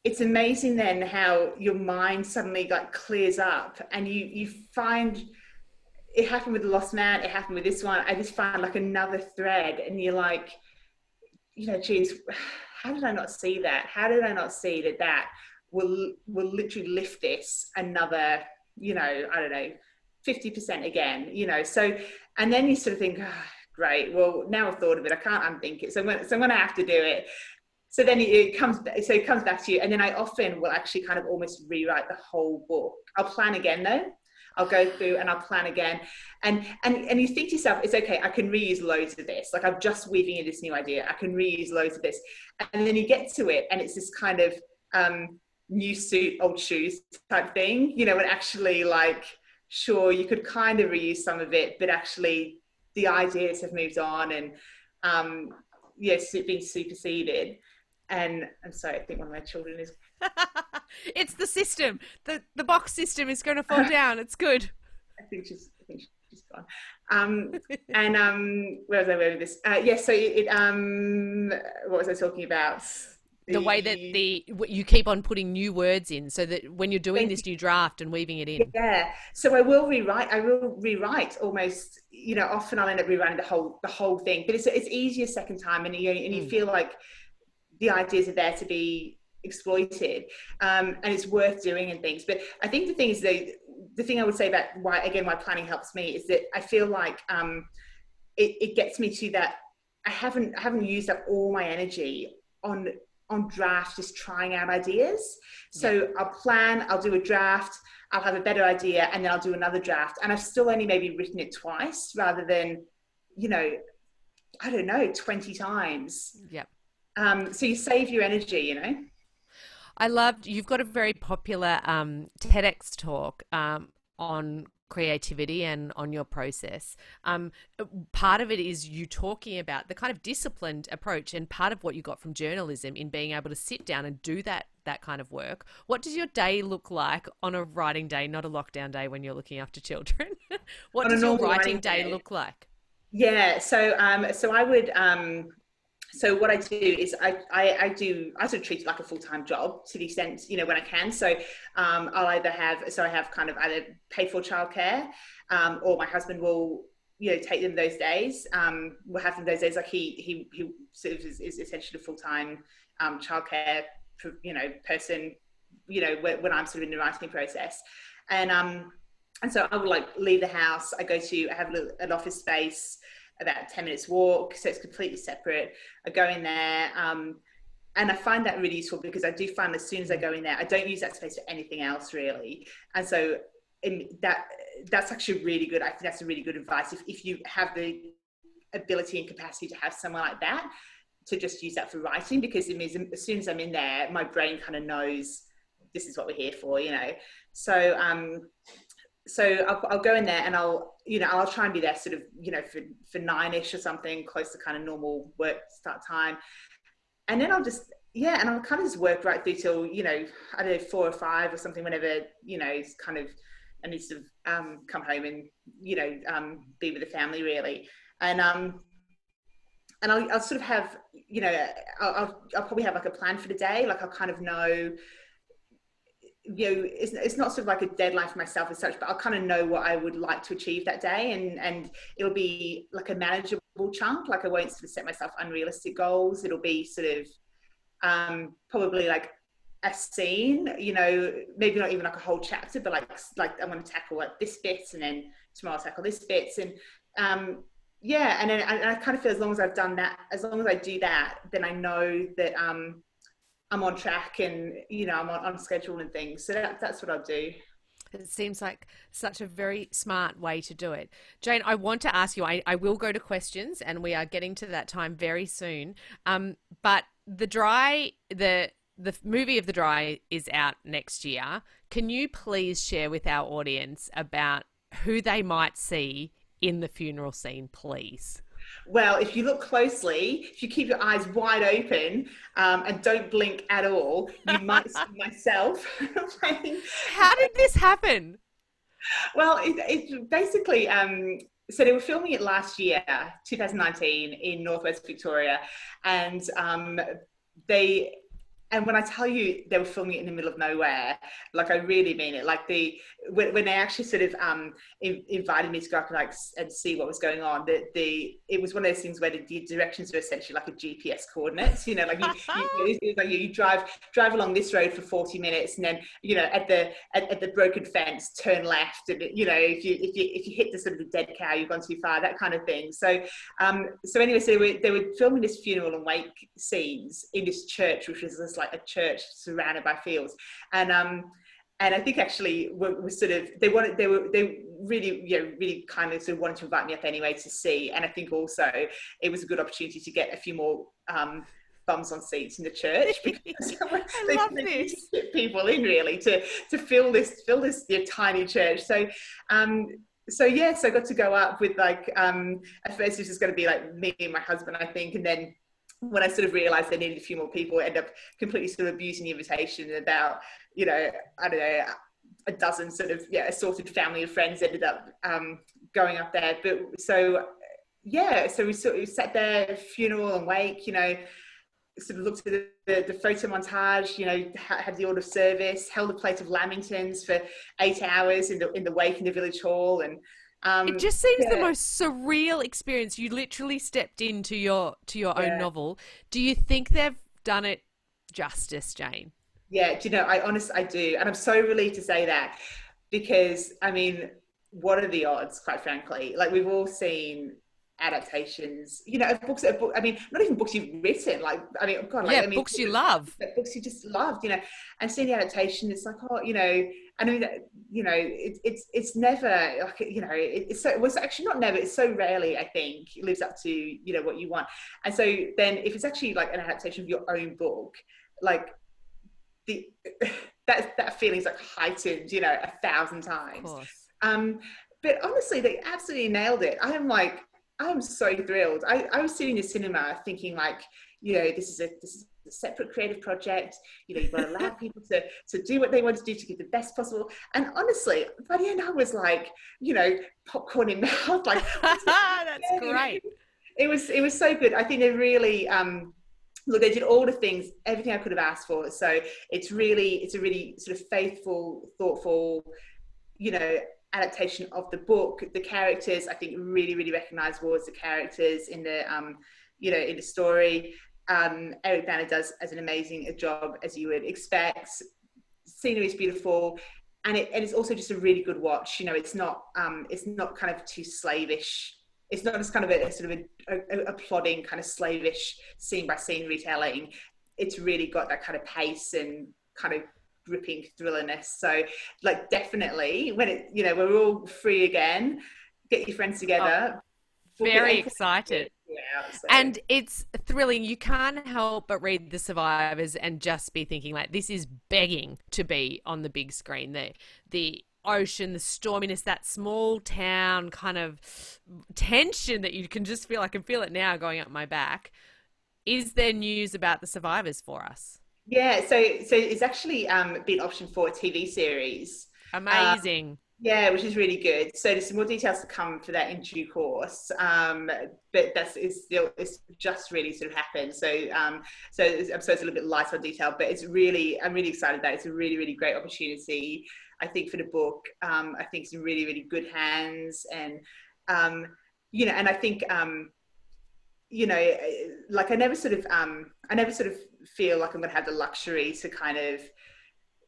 it's amazing then how your mind suddenly like clears up and you you find it happened with the lost man it happened with this one i just find like another thread and you're like you know geez how did i not see that? How did i not see that that will will literally lift this another you know i don't know 50% again you know? So and then you sort of think oh, great. Well, now I've thought of it, I can't unthink it. So I'm gonna, so I'm going to have to do it. So then it comes, so it comes back to you, and then I often will actually kind of almost rewrite the whole book. I'll plan again though. I'll go through and I'll plan again, and and and you think to yourself, it's okay. I can reuse loads of this. Like I'm just weaving in this new idea. I can reuse loads of this, and then you get to it, and it's this kind of um, new suit, old shoes type thing. You know, and actually like sure you could kind of reuse some of it, but actually the ideas have moved on and um, yes, it's been superseded. And I'm sorry, I think one of my children is. it's the system. the The box system is going to fall down. It's good. I think she's. I think she's gone. Um, and um, where was I with this? Uh, yes. Yeah, so it, it. Um, what was I talking about? The way that the you keep on putting new words in so that when you're doing this new draft and weaving it in. Yeah. So i will rewrite i will rewrite almost you know often i'll end up rewriting the whole the whole thing but it's it's easier second time and you and you mm. feel like the ideas are there to be exploited um, and it's worth doing and things. But i think the thing is that the thing i would say about why again why planning helps me is that i feel like um, it, it gets me to that i haven't I haven't used up all my energy on on draft just trying out ideas. So yeah. i'll plan i'll do a draft i'll have a better idea and then i'll do another draft. And i've still only maybe written it twice rather than you know i don't know 20 times. Yep. Um, so you save your energy you know? I loved you've got a very popular um, TEDx talk um, on creativity and on your process. Um, part of it is you talking about the kind of disciplined approach, and part of what you got from journalism in being able to sit down and do that that kind of work. What does your day look like on a writing day, not a lockdown day when you're looking after children? what on does your writing day, day look like? Yeah, so um, so I would um, so what I do is I, I, I, do I sort of treat it like a full time job to the extent you know when I can. So um, I'll either have so I have kind of either paid for childcare, um, or my husband will you know take them those days. Um, we'll have them those days. Like he he he sort of is, is essentially a full time um, childcare you know person. You know when, when I'm sort of in the writing process, and um and so I would like leave the house. I go to I have an office space about 10 minutes walk so it's completely separate. I go in there um, and i find that really useful because i do find as soon as i go in there i don't use that space for anything else really. And so in that that's actually really good. I think that's a really good advice. If, if you have the ability and capacity to have somewhere like that to just use that for writing because it means as soon as i'm in there my brain kind of knows this is what we're here for you know. So um so I'll, I'll, go in there and I'll, you know, I'll try and be there sort of, you know, for, for nine-ish or something, close to kind of normal work start time. And then I'll just, yeah, and I'll kind of just work right through till, you know, I don't know, four or five or something, whenever, you know, it's kind of, I need to um, come home and, you know, um, be with the family really. And, um, and I'll, I'll sort of have, you know, I'll, I'll, I'll probably have like a plan for the day. Like I'll kind of know, you know it's, it's not sort of like a deadline for myself as such but i'll kind of know what i would like to achieve that day and and it'll be like a manageable chunk. Like i won't sort of set myself unrealistic goals. It'll be sort of um probably like a scene you know maybe not even like a whole chapter but like like i'm going to tackle like this bit and then tomorrow i'll tackle this bits and um yeah and then I, I kind of feel as long as i've done that as long as i do that then i know that um I'm on track and you know I'm on, on schedule and things. So that, that's what I do. It seems like such a very smart way to do it. Jane, I want to ask you, I, I will go to questions and we are getting to that time very soon. Um, but the dry, the the movie of the dry is out next year. Can you please share with our audience about who they might see in the funeral scene, please? Well, if you look closely, if you keep your eyes wide open um, and don't blink at all, you might see myself playing. How did this happen? Well, it, it basically. Um, so they were filming it last year, 2019, in Northwest Victoria, and um, they and when I tell you they were filming it in the middle of nowhere, like I really mean it. Like the when, when they actually sort of um, in, invited me to go up and like and see what was going on, the the it was one of those things where the, the directions were essentially like a GPS coordinates. You know, like you, you, it like you drive drive along this road for forty minutes, and then you know at the at, at, the broken fence turn left, and you know if you if you if you hit the sort of the dead cow, you've gone too far, that kind of thing. So um so anyway, so they were they were filming this funeral and wake scenes in this church, which was this like a church surrounded by fields, and um, and I think actually we're, sort of they wanted they were they really you know really kind of sort of wanted to invite me up anyway to see, and I think also it was a good opportunity to get a few more. Um, bums on seats in the church because they, love this. people in really to to fill this fill this you know, tiny church. So um, so yes, I got to go up with like um, at first it was just going to be like me and my husband, I think, and then when I sort of realized they needed a few more people, end up completely sort of abusing the invitation about, you know, I don't know, a dozen sort of, yeah, assorted family and friends ended up um, going up there. But so, yeah, so we sort of sat there, funeral and wake, you know, sort of looked at the, the, the photo montage, you know, had the order of service, held a plate of lamingtons for eight hours in the, in the wake in the village hall and, um, it just seems yeah. the most surreal experience. You literally stepped into your to your yeah. own novel. Do you think they've done it justice, Jane. Yeah, do you know, I honestly, I do. And I'm so relieved to say that because, I mean, what are the odds, quite frankly? Like, we've all seen adaptations, you know, of books, of book, I mean, not even books you've written, like, I mean, God, like, yeah, I mean, books you love. Books you just loved, you know, and seeing the adaptation, it's like, oh, you know, I mean, you know, it, it's it's never like you know, it, it's so it was actually not never. It's so rarely, I think, lives up to you know what you want. And so then, if it's actually like an adaptation of your own book, like the that that feeling's like heightened, you know, a thousand times. Um, but honestly, they absolutely nailed it. I'm like, I'm so thrilled. I, I was sitting in the cinema thinking like, you know, this is a this is a separate creative project. You know, you've got to allow people to to do what they want to do to give the best possible. And honestly, by the end, I was like, you know, popcorn in mouth. Like, that's great. It was it was so good. I think they really um look they did all the things everything i could have asked for so it's really it's a really sort of faithful thoughtful you know adaptation of the book the characters i think really really recognizable as the characters in the um you know in the story um eric bana does as an amazing a job as you would expect scenery is beautiful and it and it's also just a really good watch you know it's not um it's not kind of too slavish it's not just kind of a, a sort of a, a, a, plodding kind of slavish scene by scene retelling. It's really got that kind of pace and kind of gripping thrillerness. So, like, definitely when it, you know, we're all free again, get your friends together. Oh, very excited. Yeah, so. And it's thrilling. You can't help but read The Survivors and just be thinking, like, this is begging to be on the big screen. The, the ocean, the storminess, that small town kind of tension that you can just feel. I can feel it now going up my back. Is there news about the survivors for us? Yeah, so so it's actually um, been option for a TV series. Amazing. Um, yeah, which is really good. So there's some more details to come for that in due course, um, but that's is still it's just really sort of happened. So um, so it's, I'm supposed a little bit light on detail, but it's really I'm really excited that it's a really really great opportunity. I think for the book, um, I think it's in really, really good hands. And, um, you know, and I think, um, you know, like I never sort of, um, I never sort of feel like I'm going to have the luxury to kind of,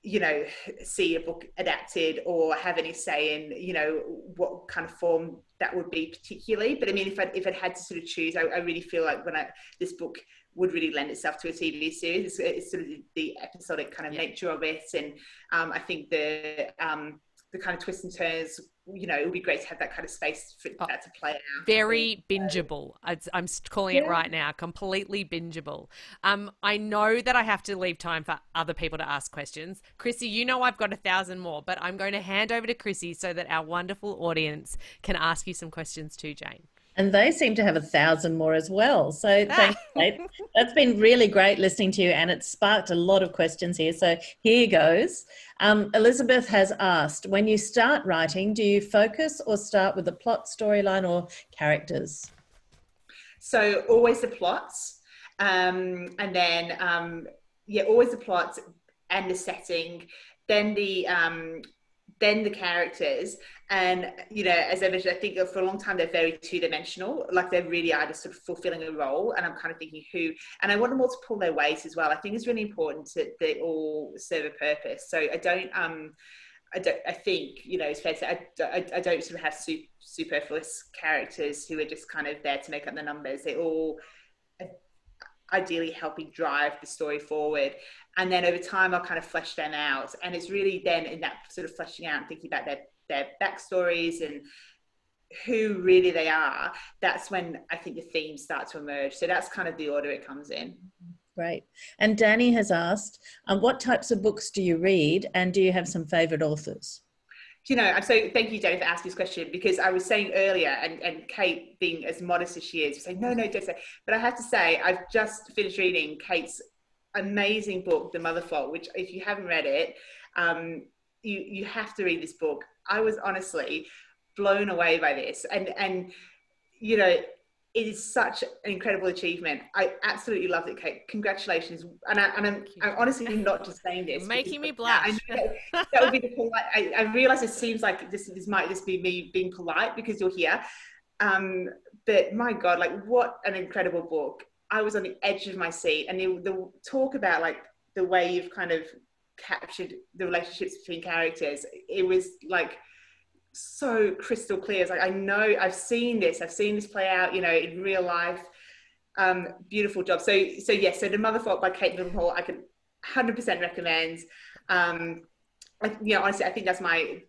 you know, see a book adapted or have any say in, you know, what kind of form that would be particularly. But I mean, if I if I had to sort of choose, I, I really feel like when I this book would really lend itself to a TV series. It's, it's sort of the episodic kind of yeah. nature of it, and um, I think the um, the kind of twists and turns. You know, it would be great to have that kind of space for oh, that to play out. Very bingeable. I'm calling yeah. it right now. Completely bingeable. Um, I know that I have to leave time for other people to ask questions. Chrissy, you know I've got a thousand more, but I'm going to hand over to Chrissy so that our wonderful audience can ask you some questions too, Jane. And they seem to have a thousand more as well. So thanks, Kate. That's been really great listening to you, and it sparked a lot of questions here. So here goes. Um, Elizabeth has asked When you start writing, do you focus or start with the plot, storyline, or characters? So always the plots. Um, and then, um, yeah, always the plots and the setting. Then the um, then the characters and you know as i mentioned i think for a long time they're very two-dimensional like they really are just sort of fulfilling a role and i'm kind of thinking who and i want them all to pull their weight as well i think it's really important that they all serve a purpose so i don't um I don't. I think you know it's fair to say I, I, I don't sort of have super, superfluous characters who are just kind of there to make up the numbers. They all ideally helping drive the story forward and then over time i'll kind of flesh them out. And it's really then in that sort of fleshing out and thinking about their their backstories and who really they are that's when i think the themes start to emerge. So that's kind of the order it comes in. Great and danny has asked um, what types of books do you read? And do you have some favorite authors? You know, I'm so thank you, Danny, for asking this question because I was saying earlier, and, and Kate being as modest as she is, saying, no, no, don't say. But I have to say, I've just finished reading Kate's amazing book, The Mother Fault, which if you haven't read it, um, you, you have to read this book. I was honestly blown away by this. And, and, you know, it is such an incredible achievement. I absolutely loved it, Kate. Congratulations. And, I, and I'm, I'm honestly not just saying this. Making me blush. that would be the polite. I, I realize it seems like this, this might just be me being polite because you're here. Um, but my God, like what an incredible book. I was on the edge of my seat and the, the talk about like the way you've kind of captured the relationships between characters. It was like so crystal clear. It's like I know I've seen this. I've seen this play out. You know, in real life. Um, beautiful job. So so yes. So the Mother Fault by Kate Livermore, I can 100% recommend. Um, I, you know, honestly, I think that's my.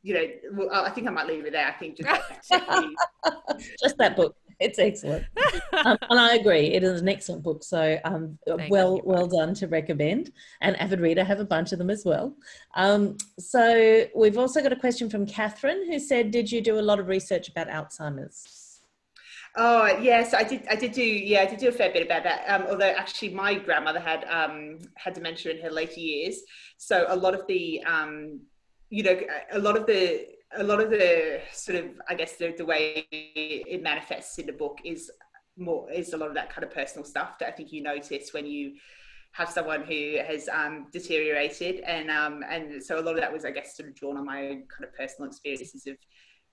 You know, well, I think I might leave it there. I think just, just that book it's excellent. um, and I agree, it is an excellent book. So, um, well, you. well done to recommend. And avid reader have a bunch of them as well. Um, so, we've also got a question from Catherine who said, "Did you do a lot of research about Alzheimer's?" Oh yes, I did. I did do. Yeah, I did do a fair bit about that. Um, although actually, my grandmother had um, had dementia in her later years, so a lot of the, um, you know, a lot of the a lot of the sort of i guess the, the way it manifests in the book is more is a lot of that kind of personal stuff that i think you notice when you have someone who has um, deteriorated and um, and so a lot of that was i guess sort of drawn on my own kind of personal experiences of,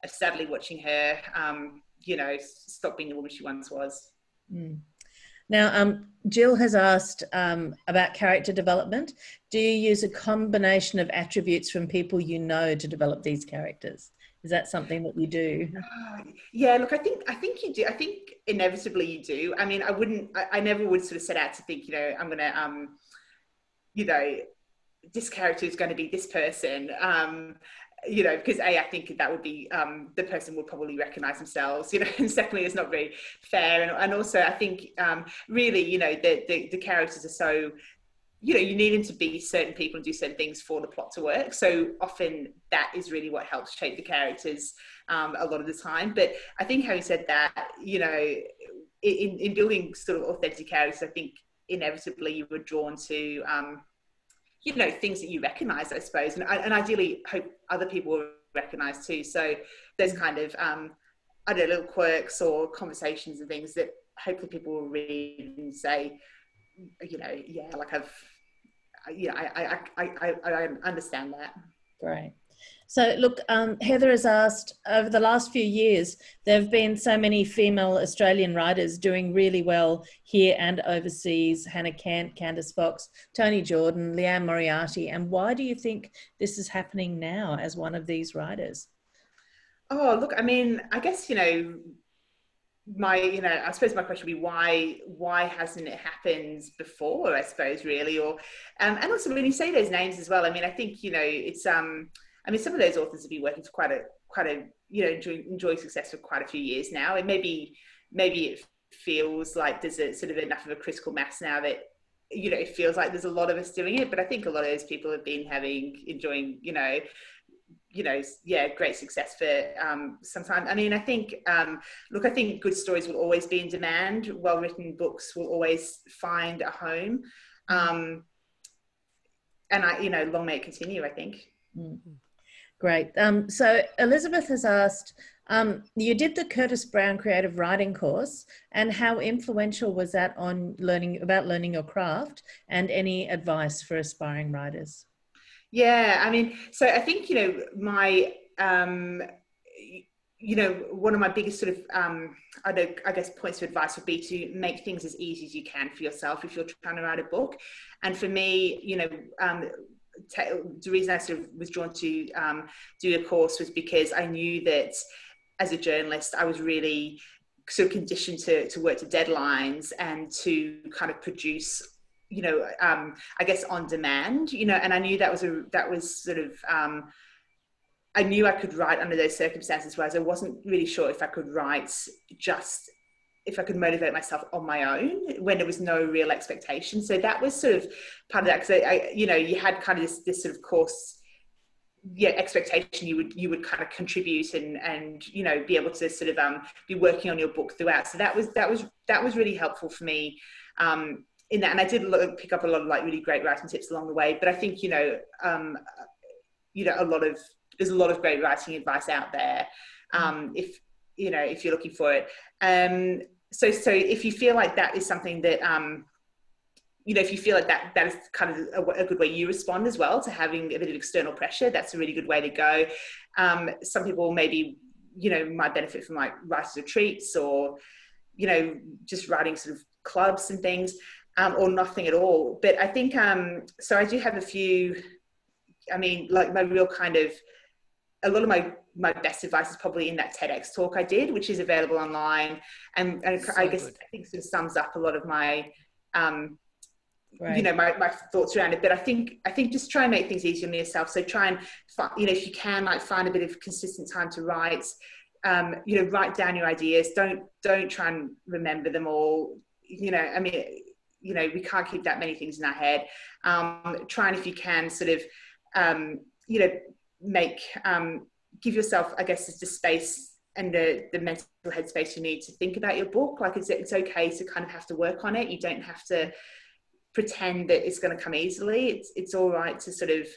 of sadly watching her um, you know stop being the woman she once was mm. Now, um, Jill has asked um, about character development. Do you use a combination of attributes from people you know to develop these characters? Is that something that you do? Yeah, look, I think I think you do. I think inevitably you do. I mean, I wouldn't. I, I never would sort of set out to think, you know, I'm to, um, you know, this character is going to be this person. Um, you know, because A, I think that would be, um, the person would probably recognize themselves, you know, and secondly, it's not very fair. And, and also, I think um, really, you know, the, the, the characters are so, you know, you need them to be certain people and do certain things for the plot to work. So often that is really what helps shape the characters um, a lot of the time. But I think having said that, you know, in, in building sort of authentic characters, I think inevitably you were drawn to, um, you know things that you recognize i suppose and, and ideally hope other people will recognize too. So there's kind of um i don't know little quirks or conversations and things that hopefully people will read and say you know yeah like i've you know i i i i, I understand that. Great so, look, um, Heather has asked over the last few years, there have been so many female Australian writers doing really well here and overseas Hannah Kent, Candice Fox, Toni Jordan, Liane Moriarty. And why do you think this is happening now as one of these writers? Oh, look, I mean, I guess, you know, my you know i suppose my question would be why why hasn't it happened before i suppose really or um, and also when you say those names as well i mean i think you know it's um I mean, some of those authors have been working for quite a quite a you know enjoy, enjoy success for quite a few years now, and maybe maybe it feels like there's a sort of enough of a critical mass now that you know it feels like there's a lot of us doing it. But I think a lot of those people have been having enjoying you know you know, yeah, great success for um, some time. I mean, I think, um, look, I think good stories will always be in demand. Well written books will always find a home. Um, and I, you know, long may it continue, I think. Mm-hmm. Great. Um, so Elizabeth has asked, um, you did the Curtis Brown creative writing course and how influential was that on learning about learning your craft and any advice for aspiring writers? Yeah, I mean, so I think, you know, my, um, you know, one of my biggest sort of, um, I, I guess, points of advice would be to make things as easy as you can for yourself if you're trying to write a book. And for me, you know, um, the reason I sort of was drawn to um, do a course was because I knew that as a journalist, I was really sort of conditioned to, to work to deadlines and to kind of produce you know um, i guess on demand you know and i knew that was a that was sort of um, i knew i could write under those circumstances whereas i wasn't really sure if i could write just if I could motivate myself on my own when there was no real expectation. So that was sort of part of that because I, I, you know, you had kind of this, this sort of course, yeah, expectation you would you would kind of contribute and and you know be able to sort of um be working on your book throughout. So that was that was that was really helpful for me. Um, in that, and I did pick up a lot of like really great writing tips along the way. But I think you know, um, you know, a lot of there's a lot of great writing advice out there. Um, if you know, if you're looking for it. Um, so so if you feel like that is something that um, you know if you feel like that that is kind of a, a, good way you respond as well to having a bit of external pressure that's a really good way to go um, some people maybe you know might benefit from like writers retreats or you know just writing sort of clubs and things um, or nothing at all. But I think um, so. I do have a few. I mean, like my real kind of a lot of my my best advice is probably in that TEDx talk I did, which is available online, and, and so I guess good. I think sort of sums up a lot of my um, Right. you know my, my thoughts around it. But i think i think just try and make things easier on yourself. So try and you know if you can like find a bit of consistent time to write um, you know write down your ideas. Don't don't try and remember them all. You know i mean you know we can't keep that many things in our head. Um, try and if you can sort of um, you know make um, give yourself i guess the space and the the mental headspace you need to think about your book like it's, it's okay to kind of have to work on it you don't have to pretend that it's going to come easily. It's it's all right to sort of,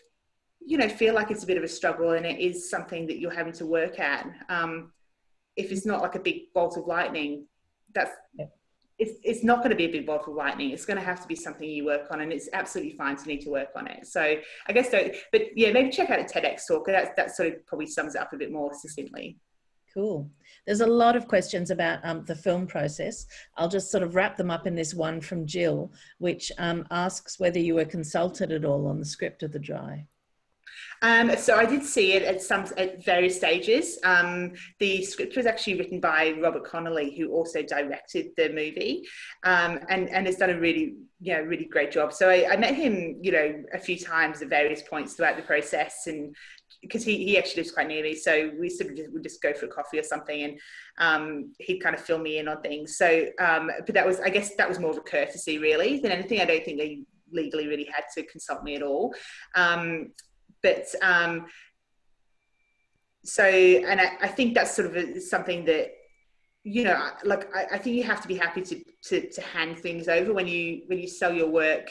you know, feel like it's a bit of a struggle and it is something that you're having to work at. Um, if it's not like a big bolt of lightning, that's. It's not going to be a big bolt of lightning. It's going to have to be something you work on, and it's absolutely fine to need to work on it. So I guess, so, but yeah, maybe check out a TEDx talk. That that sort of probably sums it up a bit more succinctly. Cool. There's a lot of questions about um, the film process. I'll just sort of wrap them up in this one from Jill, which um, asks whether you were consulted at all on the script of The Dry. Um, so I did see it at some at various stages. Um, the script was actually written by Robert Connolly, who also directed the movie, um, and and has done a really you know really great job. So I, I, met him you know a few times at various points throughout the process, and because he, he actually lives quite near me, so we sort of just, would just go for a coffee or something, and um, he'd kind of fill me in on things. So, um, but that was, I guess, that was more of a courtesy really than anything. I don't think they legally really had to consult me at all. Um, but um, so, and I, I, think that's sort of a, something that you know, like I, I think you have to be happy to, to to hand things over when you when you sell your work.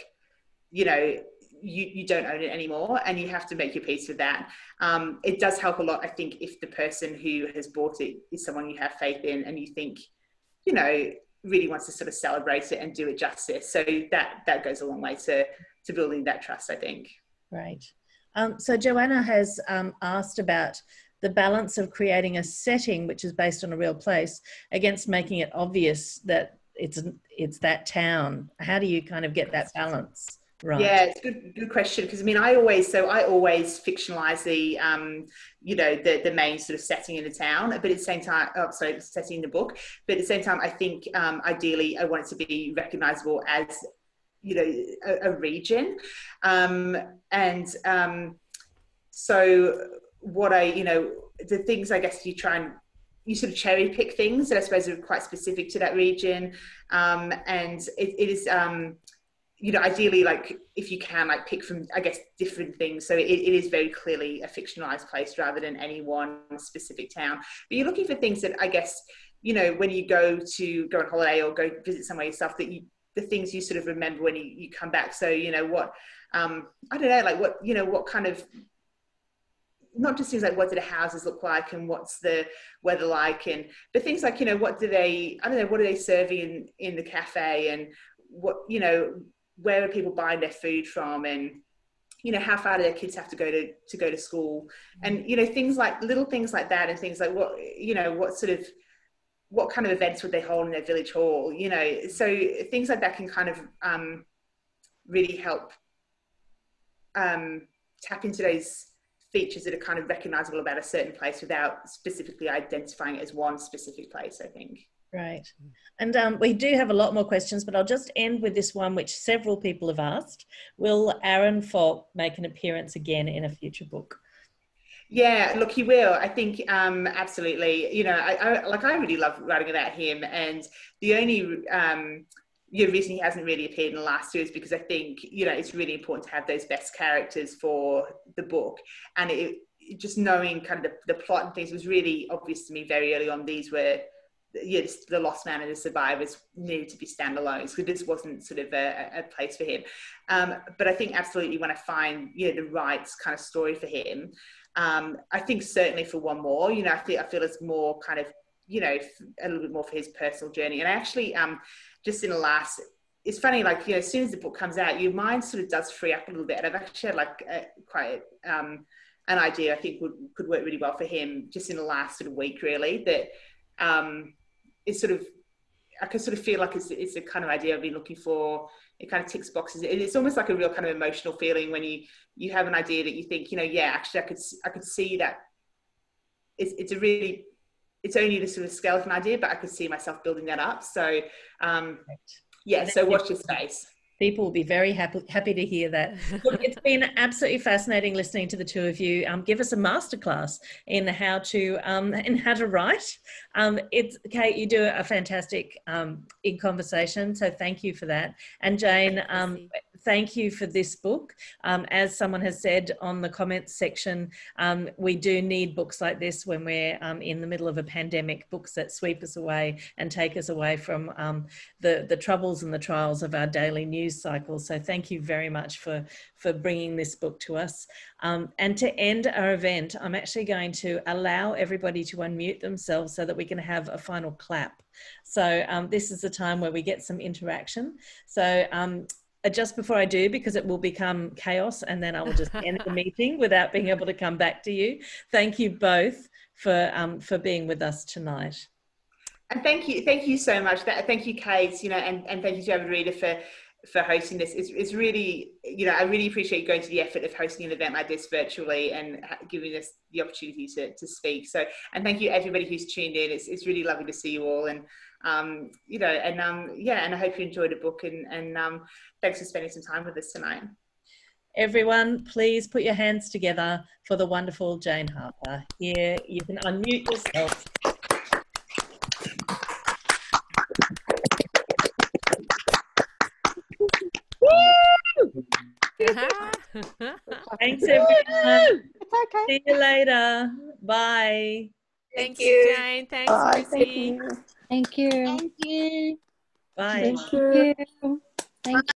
You know, you, you don't own it anymore and you have to make your peace with that. Um, it does help a lot, I think, if the person who has bought it is someone you have faith in and you think, you know, really wants to sort of celebrate it and do it justice. So that that goes a long way to to building that trust, I think. Right. Um, so Joanna has um, asked about the balance of creating a setting which is based on a real place against making it obvious that it's it's that town. How do you kind of get that balance? Right. Yeah, it's a good, good question because I mean, I always so I always fictionalize the um, you know, the the main sort of setting in the town, but at the same time, oh, sorry, setting in the book. But at the same time, I think um, ideally I want it to be recognizable as you know a, a region, um, and um, so what I you know the things I guess you try and you sort of cherry pick things that I suppose are quite specific to that region, um, and it, it is. Um, you know, ideally, like if you can, like pick from, I guess, different things. So it, it is very clearly a fictionalized place rather than any one specific town. But you're looking for things that I guess, you know, when you go to go on holiday or go visit somewhere yourself, that you, the things you sort of remember when you, you come back. So, you know, what, um, I don't know, like what, you know, what kind of, not just things like what do the houses look like and what's the weather like and but things like you know what do they i don't know what are they serving in in the cafe and what you know where are people buying their food from and you know how far do their kids have to go to to go to school and you know things like little things like that and things like what you know what sort of what kind of events would they hold in their village hall you know so things like that can kind of um, really help um, tap into those features that are kind of recognizable about a certain place without specifically identifying it as one specific place i think Right. And um, we do have a lot more questions, but I'll just end with this one, which several people have asked. Will Aaron Falk make an appearance again in a future book? Yeah, look, he will. I think um, absolutely. You know, I, I, like I really love writing about him, and the only um, know, reason he hasn't really appeared in the last two is because I think you know it's really important to have those best characters for the book, and it, just knowing kind of the, the plot and things was really obvious to me very early on. These were the Lost Man and the Survivors needed to be standalone. So this wasn't sort of a, a place for him. Um, but I think absolutely when I find you know the right kind of story for him, um, I think certainly for one more, you know, I feel I feel it's more kind of you know a little bit more for his personal journey. And I actually um, just in the last. It's funny, like you know, as soon as the book comes out, your mind sort of does free up a little bit. And I've actually had like a, quite um, an idea I think would could work really well for him just in the last sort of week, really. That um, is sort of I can sort of feel like it's, it's a kind of idea I've been looking for. It kind of ticks boxes. It's almost like a real kind of emotional feeling when you you have an idea that you think, you know, yeah, actually, I could I could see that. It's it's a really it's only the sort of skeleton idea, but I could see myself building that up. So, um, yeah. So watch your space people will be very happy happy to hear that. Look, it's been absolutely fascinating listening to the two of you. Um, give us a masterclass in how to um, in how to write. Um, it's Kate, you do a fantastic um, in conversation, so thank you for that. And Jane, um, thank you for this book. Um, as someone has said on the comments section, um, we do need books like this when we're um, in the middle of a pandemic, books that sweep us away and take us away from um, the, the troubles and the trials of our daily news cycle. So thank you very much for, for bringing this book to us. Um, and to end our event, I'm actually going to allow everybody to unmute themselves so that we can have a final clap. So um, this is the time where we get some interaction. So just before I do, because it will become chaos and then I will just end the meeting without being able to come back to you. Thank you both for, um, for being with us tonight. And thank you, thank you so much. Thank you, Kate, you know, and, and thank you to Avid Reader for, for hosting this. It's, it's really, you know, I really appreciate you going to the effort of hosting an event like this virtually and giving us the opportunity to, to speak. So, and thank you everybody who's tuned in. It's, it's really lovely to see you all. And um, you know, and um, yeah, and I hope you enjoyed the book and, and um, thanks for spending some time with us tonight. Everyone, please put your hands together for the wonderful Jane Harper. Here, you can unmute yourself. Thanks, everyone. Okay. See you later. Bye. Thank you, Jane. Thanks, Bye. Thank you. Thank you. Thank you. Bye. Thank you. Thank you.